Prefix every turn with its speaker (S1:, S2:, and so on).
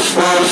S1: Bye.